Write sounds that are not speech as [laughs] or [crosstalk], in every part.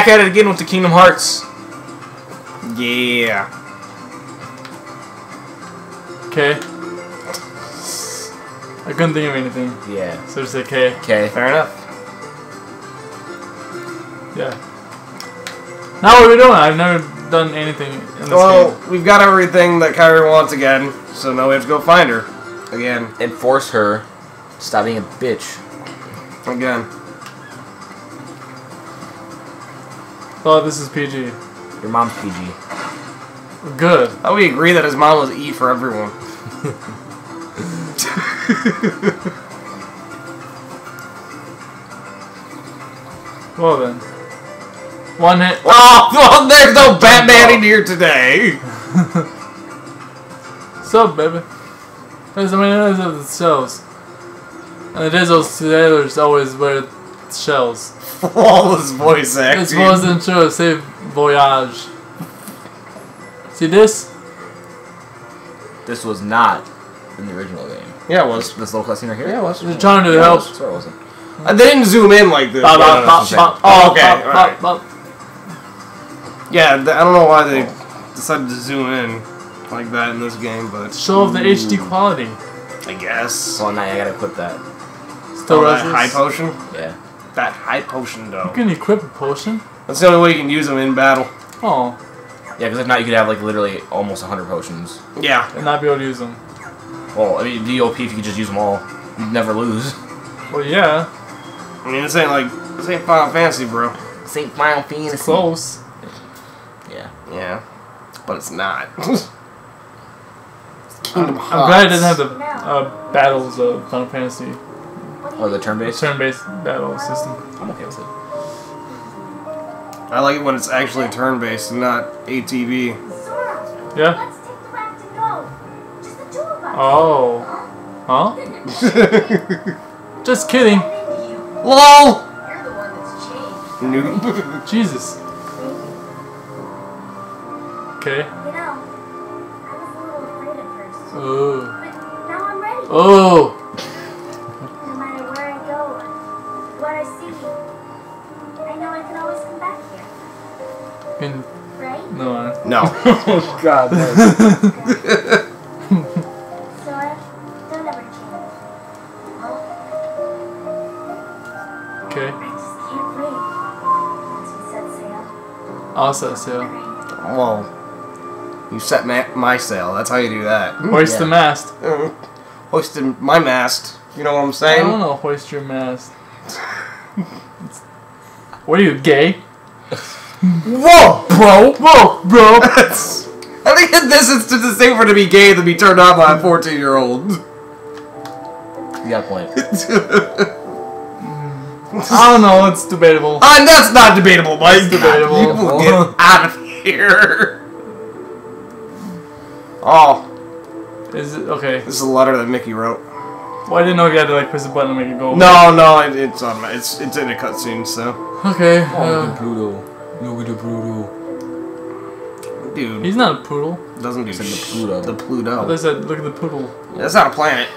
back at it again with the Kingdom Hearts. Yeah. Okay. I couldn't think of anything, Yeah. so just say K. Okay, fair enough. Yeah. Now what are we doing? I've never done anything in this Well, game. we've got everything that Kairi wants again, so now we have to go find her. Again. And force her to stop being a bitch. Again. Oh, this is PG. Your mom's PG. Good. How we agree that his mom was E for everyone. [laughs] Well then. One hit. Oh, well, there's no Batman in here today. [laughs] What's up, baby? There's how many others of the shells. And it is those sailors always wear shells. [laughs] Flawless voice acting. It's wasn't sure say voyage. See this? This was not in the original game. Yeah, it was. This little cutscene right here? Yeah, it was. They're trying to Yeah, it help. was. Swear it wasn't. Uh, they didn't zoom in like this. Bop, but- bop, bop, that's bop, Oh, okay, bop, alright. bop, bop. Yeah, I don't know why they decided to zoom in like that in this game, but Show off the HD quality. I guess. So now I gotta equip that. Still Oh, that high potion? Yeah. That high potion, though. You can equip a potion. That's the only way you can use them in battle. Oh, Yeah, because if not, you could have like literally almost 100 potions. Yeah. and not be able to use them. Well, I mean, DOP if you could just use them all, you'd never lose. Well, yeah, I mean, this ain't like, this ain't Final Fantasy, bro. St. Final Fantasy. it's close. Yeah. Yeah. But it's not. [laughs] I'm, I'm glad it doesn't have the uh, battles of Final Fantasy Or the turn-based. turn-based battle system. I'm okay with it. I like it when it's actually turn-based and not ATB. Yeah. let's take the raft and go. Just the two of us. Oh. Huh? [laughs] Just kidding. LOL! You're the one that's changed. Noob. [laughs] Jesus. Okay. You know, I was a little afraid at first, Oh. Once we set sail. I'll set sail. Whoa. You set ma- my sail. That's how you do that. Hoist the mast. Uh, Hoisting my mast. You know what I'm saying? I saying? don't know. Hoist your mast. what are you, gay? [laughs] Whoa, bro! Whoa, bro. [laughs] I think in this instance it's safer to be gay than be turned on by a 14 year old. You got a point. [laughs] I don't know. It's debatable. And that's not debatable, Mike. debatable. You will get [laughs] out of here. Oh, Is it okay? this is a letter that Mickey wrote. Well, I didn't know if you had to like press a button to make it go. away. No, no, it, it's on. It's it's in a cutscene, so Okay. Oh, Uh, Pluto. Look at the Pluto. dude he's not a poodle. doesn't do the Pluto. The Pluto. They said, look at the poodle. That's not a planet.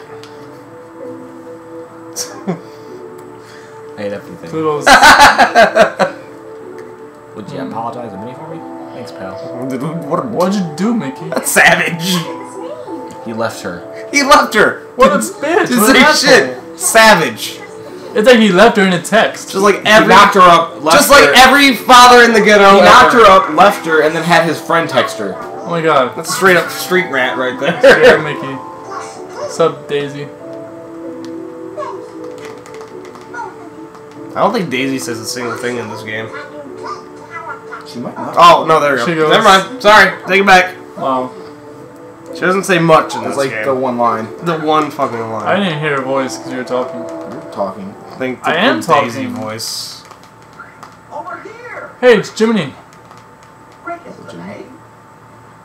I hate everything. Poodles. [laughs] Would you apologize to me for me? Thanks, pal. [laughs] what a What'd you do, Mickey? That's [laughs] savage. It's me. He left her. He left her. What a bitch! To What an say asshole. shit. Savage. It's like he left her in a text. Just like every He knocked her up, left just like her. every father in the ghetto. He knocked ever. her up, left her, and then had his friend text her. Oh my god. That's a straight up street rat right Yeah, there. Mickey. Sup, Daisy? I don't think Daisy says a single thing in this game. She might not. Oh no, there we go. She goes- Never mind. Sorry, take it back. Wow. She doesn't say much in It's this like game. the one line. The one fucking line. I didn't hear her voice because you were talking. You're talking. I think the I am Daisy talking. voice. Over here! Hey, it's Jiminy. Cricket's the name.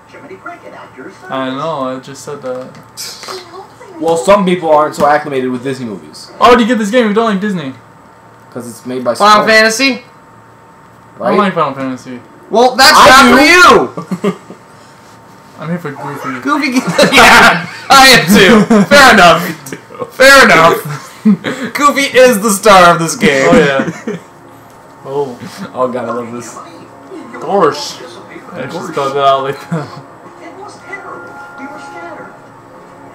Jiminy Cricket at your service. I know, I just said that. [laughs] Well, some people aren't so acclimated with Disney movies Oh, do you get this game? You don't like Disney. because it's made by Final Square, Fantasy. I right? don't like Final Fantasy. Well, that's I not do. for you. I'm here for Goofy. Goofy. [laughs] yeah, I am too. [laughs] Fair enough. Fair enough. [laughs] Goofy is the star of this game. Oh yeah. [laughs] Oh, Oh god, I love this. gosh. I actually spelled it out like that. Was terrible. We were scattered.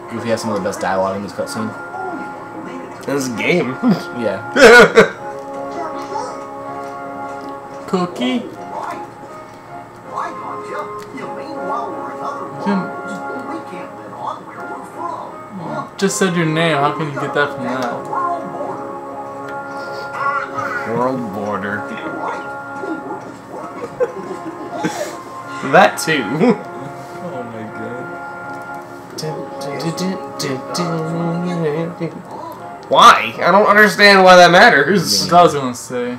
Goofy has some of the best dialogue in this cutscene. Only made it to This game. [laughs] Yeah. Cookie? Just said your name. How can you get that from And that? world border. World border. Right. That too. [laughs] Oh my god. Why? I don't understand why that matters. I was gonna say.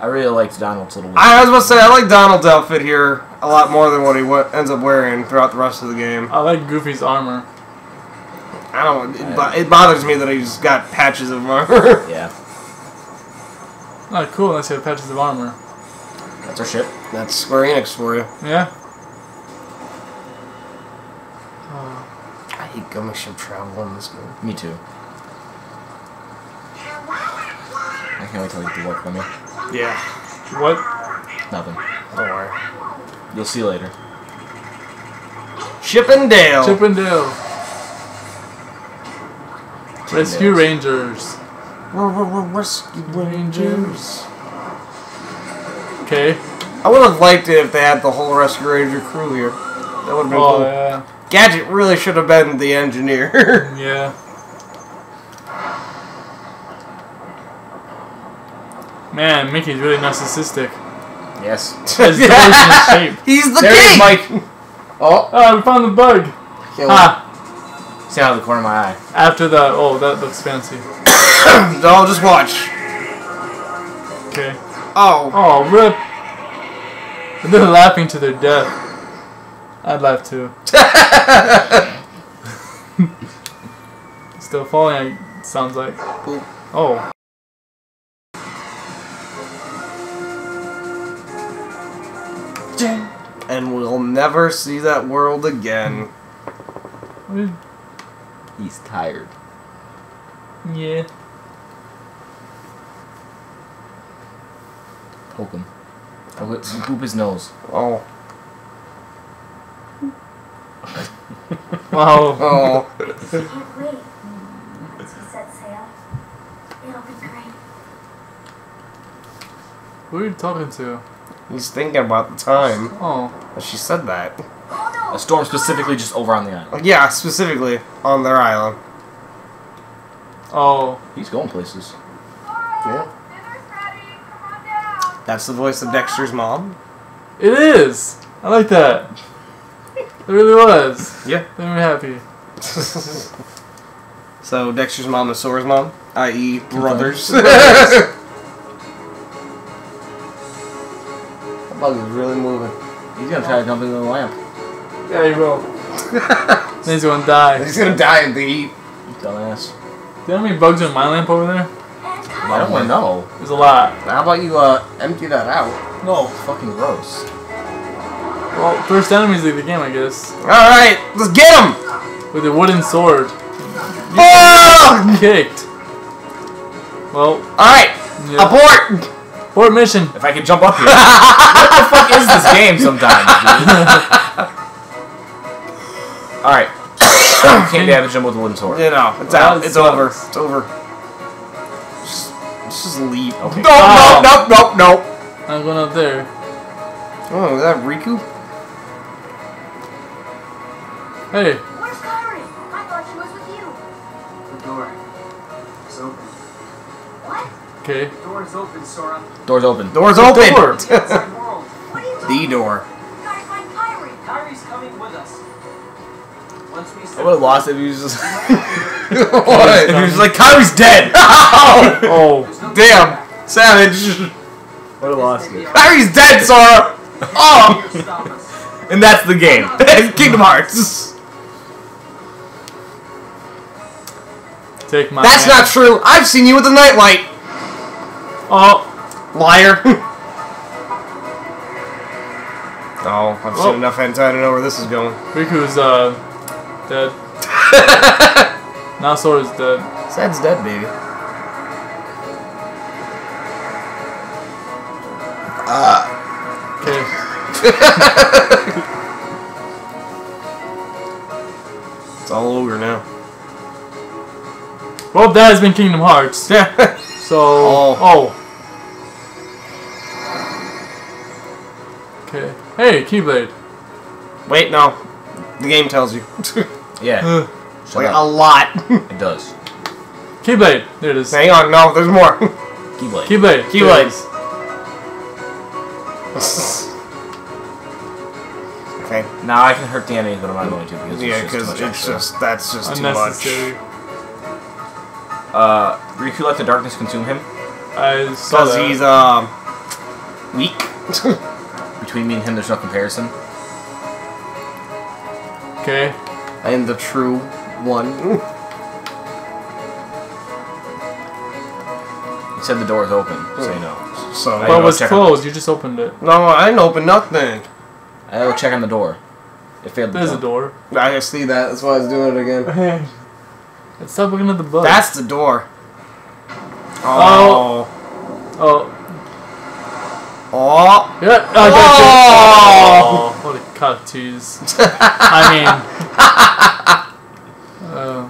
I really liked Donald's little. I was about to say I like Donald's outfit here a lot more than what he wa- ends up wearing throughout the rest of the game. I like Goofy's armor. I don't. It, bo- it bothers me that he's got patches of armor. [laughs] Yeah. Not cool unless you have patches of armor. That's our ship. That's Square Enix for you. Yeah? I hate gummy ship travel in this game. Me too. I can't wait till you get to work for me. Yeah. What? Nothing. Don't worry. You'll see later. Chippendale. Chip and Dale. Rescue Rangers. Rescue Rangers. Okay. I would have liked it if they had the whole Rescue Ranger crew here. That would have been Oh, cool. yeah. Gadget really should have been the engineer. [laughs] Yeah. Man, Mickey's really narcissistic. Yes. [laughs] His in [laughs] shape. He's the There king. Mike. Oh, Oh, we found the bug. Ah, See out of the corner of my eye. after the. Oh, that looks fancy. [coughs] I'll just watch. Okay. Oh, Oh, rip. And they're laughing to their death. I'd laugh too. [laughs] Still falling, it sounds like. Oh. and we'll never see that world again. What did- He's tired. Yeah. Poke him. Oh, Poke it. Boop his nose. Oh, [laughs] Wow. oh. Can't [laughs] oh, wait to set sail. It'll be great. Who are you talking to? He's thinking about the time Oh. she said that. A storm specifically just over on the island. Yeah, specifically on their island. Oh. He's going places. Yeah. That's the voice of Dexter's mom. It is! I like that. It really was. Yeah. Made me happy. [laughs] so Dexter's mom is Sora's mom, i.e., brothers. Brothers. [laughs] that bug is really moving. He's gonna try to jump into the lamp. Yeah, you will. [laughs] he's gonna die. He's gonna die in the heat. Dumbass. Do you know how many bugs are in my lamp over there? I don't wanna know. There's a lot. How about you uh, empty that out? No. Fucking gross. Well, first enemies of the game, I guess. All right, let's get him. With a wooden sword. Oh! [laughs] Kicked. Well, All right, yeah. abort. Port mission. If I could jump up here. what the fuck is this game sometimes, dude? [laughs] Alright. [coughs] Can't damage him with a wooden sword. You know, it's Well, out. that It's over. It's over. Just, just leave. Okay. No, Oh. no, no, nope, nope. I'm going up there. Oh, is that Riku? Hey, Where's Kairi? I thought she was with you. The door is open. What? okay. The door is open, Sora. Door's open. Door's open. door. Outside [laughs] world. What are you the door. I would have lost if he was just. what? if he was like, Kairi's dead! [laughs] oh, Oh, damn. Savage. would have lost it. Harry's dead, Sora. Oh, here, stop us. And that's the game. [laughs] Kingdom Hearts. take my. That's hand. not true. I've seen you with the nightlight. Oh, Liar. oh, I've Oh. seen enough hentai to know where this is going. Riku's uh dead. [laughs] Now Sora's dead. Sad's dead, baby. Ah. Okay. [laughs] It's all over now. Well, that has been Kingdom Hearts. Yeah. [laughs] So. Oh. Oh. Okay. Hey, Keyblade. Wait, no. The game tells you. Yeah, shut like a lot. [laughs] It does. Keyblade. There it is. Hang on, no, there's more. Keyblade. [laughs] Keyblade. Keyblade. There it is. [laughs] okay. Now I can hurt the enemies, but I'm not going to because Yeah, it's just too because much it's just that's just too much. Unnecessary. Uh, Riku let the darkness consume him. I saw Because he's um weak. Between me and him, there's no comparison. Okay. And the true one. [laughs] He said the door is open, so you hmm. know. So I But it was check on- closed. You just opened it. no, I didn't open nothing. I will check on the door. It failed. the There's a door. I see that. That's why I was doing it again. Stop looking at the bug. That's the door. Oh. Oh. Oh. Oh. Yeah. Oh. Oh. oh what a cock tease. [laughs] I mean. Uh,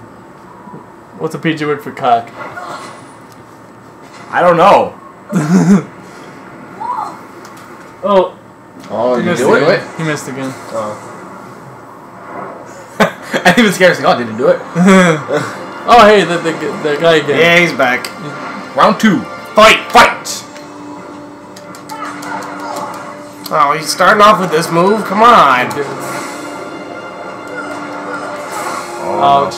what's a PG word for cock? I don't know. [laughs] Oh. Oh, He you missed do again. it? He missed again. Oh. [laughs] I didn't even scared. I was like, oh, did it do it? [laughs] Oh, hey, the, the, the guy again. Yeah, he's back. Round two. Fight! Fight! Oh, he's starting off with this move? Come on. Ouch.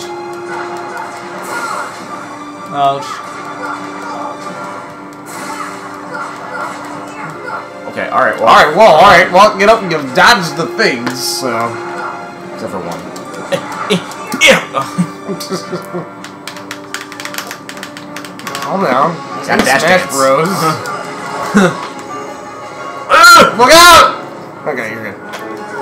Ouch. Okay, alright, well, Alright, well, alright. Well, get up and you dodge the things, so. except for one. [laughs] Yeah. Calm down. Got dash Smash dance. Bros. [laughs] [laughs] Uh! Look out! Okay, you're good.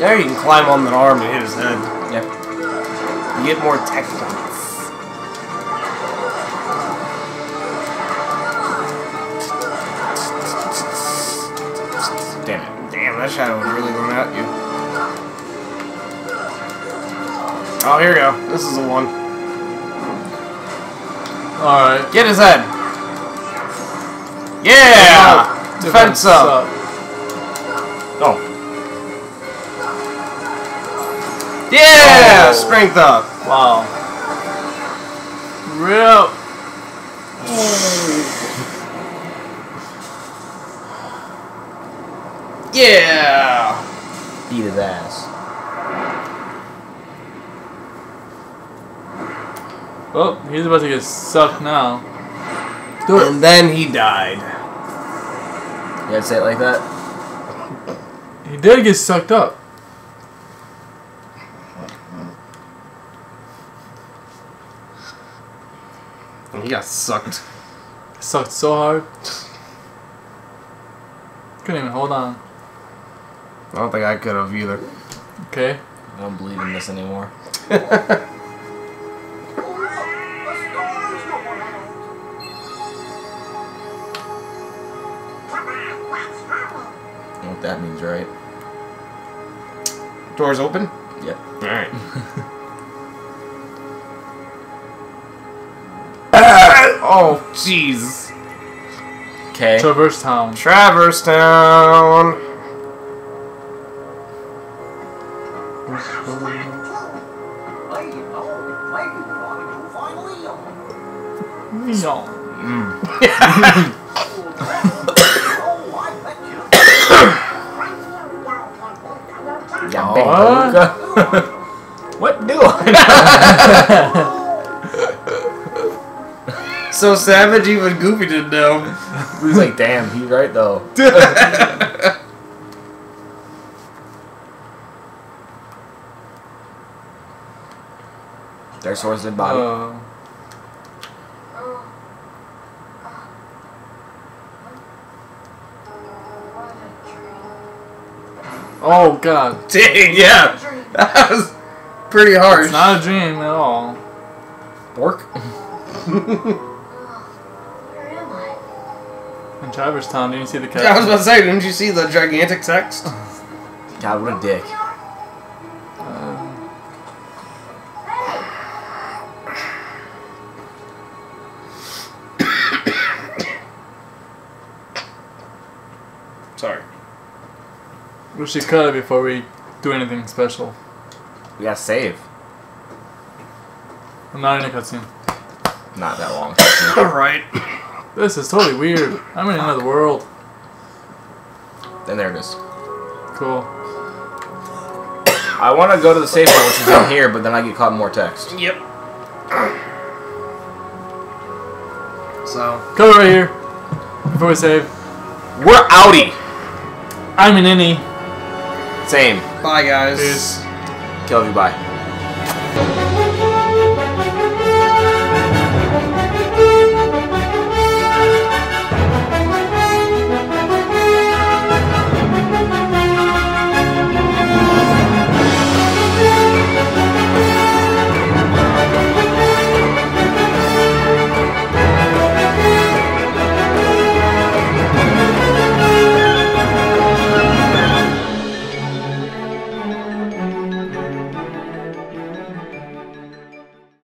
There you can climb on that arm and hit his head. Yep. You get more tech points. Damn it. Damn, that shadow was really going at you. Oh, here we go. This is the one. Alright. Get his head. Yeah! Defense up. Oh, Yeah! Oh. Strength up. Wow. Real. Yeah! beat his ass. Oh, he's about to get sucked now. And then he died. You had to say it like that? He did get sucked up. And he got sucked. Sucked so hard. Couldn't even hold on. I don't think I could have either. Okay. I don't believe in this anymore. You know what that means, right? Doors open? Yep. Alright. [laughs] oh, jeez. Okay. Traverse Town. Traverse Town. Lady, lady, wanted to No. I bet you. Yeah, What? [laughs] what do [laughs] I [laughs] So savage, even Goofy didn't know. He's like, damn, he's right though. [laughs] Their swords dead body. Uh, oh god. Dang, yeah. [laughs] That was pretty harsh. It's not a dream at all. Bork? [laughs] Where am I? In Traverse Town, didn't you see the cat? Yeah, I was about to say, didn't you see the gigantic text? God, what a dick. Um, [coughs] Sorry. we should cut it before we do anything special. We gotta save. I'm not in a cutscene. Not that long. [coughs] right. This is totally weird. I'm in another world. then there it is. Cool. I want to go to the safe point, which is in here, but then I get caught in more text. Yep. So, Come it right here. Before we save. We're outie. I'm in any. Same. bye guys. Peace. Kill you. Bye.